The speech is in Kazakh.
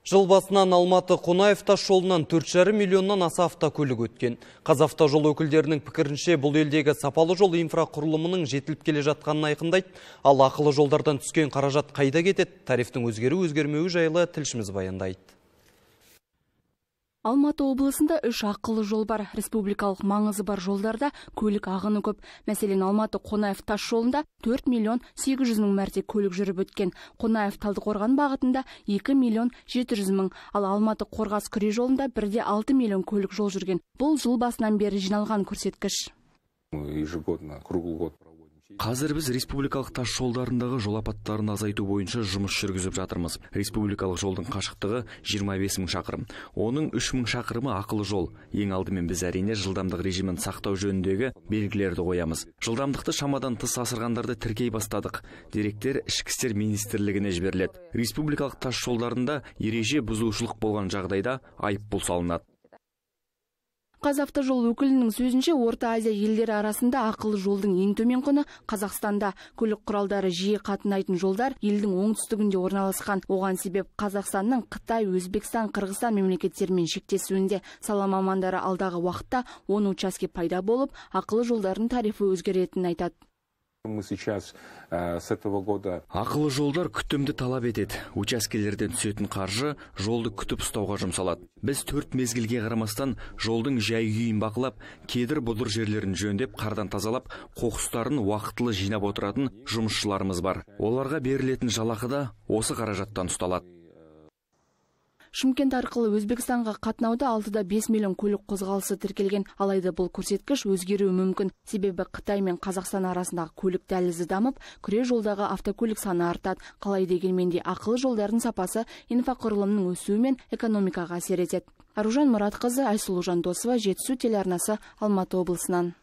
Жыл басынан Алматы Қонаев тас жолынан 4,5 миллионнан аса автокөлік өткен. Қазавтожол өкілдерінің пікірінше бұл елдегі сапалы жол инфрақұрылымының жетіліп келе жатқанын айқындайды. Ал ақылы жолдардан түскен қаражат қайда кетеді? Тарифтің өзгеру өзгермеуі жайлы тілшіміз баяндайды. Алматы облысында үш ақылы жол бар. Республикалық маңызы бар жолдарда көлік ағыны көп. Мәселен, Алматы Қонаев тас жолында 4 миллион 800 мың мәрте көлік жүріп өткен. Қонаев Талдықорған бағытында 2 миллион 700 мың. Ал Алматы Қорғас күре жолында бірде 6 миллион көлік жол жүрген. Бұл жыл басынан бері жиналған көрсеткіш. ежегодно круглый год Қазір біз республикалық тас жолдарындағы жол апаттарын азайту бойынша жұмыс жүргізіп жатырмыз. Республикалық жолдың қашықтығы 25 мың шақырым. Оның 3 мың шақырымы ақылы жол. Ең алдымен біз әрине жылдамдық режимін сақтау жөніндегі белгілерді қоямыз. Жылдамдықты шамадан тыс асырғандарды тіркей бастадық. Деректер ішкі істер министрлігіне жіберіледі. Республикалық тас жолдарында ереже бұзушылық болған жағдайда айыппұл салынады. Қазавтожол өкілінің сөзінше Орта Азия елдері арасында ақылы жолдың ең төмен құны Қазақстанда. Көлік құралдары жиі қатынайтын жолдар елдің оңтүстігінде орналасқан. Оған себеп Қазақстанның Қытай, Өзбекстан, Қырғызстан мемлекеттерімен шектесуінде. Сала мамандары алдағы уақытта 10 учаске пайда болып, ақылы жолдардың тарифі өзгеретінін айтады. Мы сейчас э, с этого года Ақылы жолдар күтімді талап етеді. Учаскелерден түсетін қаржы жолды күтіп ұстауға жұмсалады. Біз төрт мезгілге қарамастан жолдың жай күйін бақылап, кедір бұдыр жерлерін жөндеп, қардан тазалап, қоқыстарын уақытылы жинап отыратын жұмысшыларымыз бар. Оларға берілетін жалақы да осы қаражаттан ұсталады. Шымкент арқылы Өзбекстанға қатынауда 6-да 5 миллион көлік қозғалысы тіркелген. Алайда бұл көрсеткіш өзгеруі мүмкін. Себебі Қытай мен Қазақстан арасындағы көлік дәлізі дамып, күре жолдағы автокөлік саны артады. Қалай дегенмен де ақылы жолдардың сапасы инфрақұрылымның өсуі мен экономикаға әсер етеді. Аружан Мұратқызы, Айсұлу Жандосова, Жетісу телеарнасы Алматы облысынан.